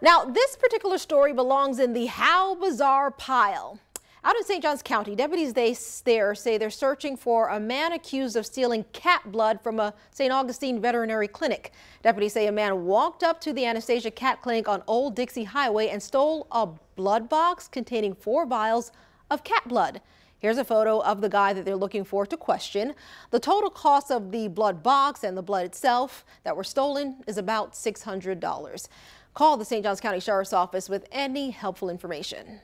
Now, this particular story belongs in the How Bizarre pile. Out in St. Johns County, deputies they there say they're searching for a man accused of stealing cat blood from a St. Augustine veterinary clinic. Deputies say a man walked up to the Anastasia Cat Clinic on Old Dixie Highway and stole a blood box containing four vials of cat blood. Here's a photo of the guy that they're looking for to question. The total cost of the blood box and the blood itself that were stolen is about $600. Call the St. Johns County Sheriff's Office with any helpful information.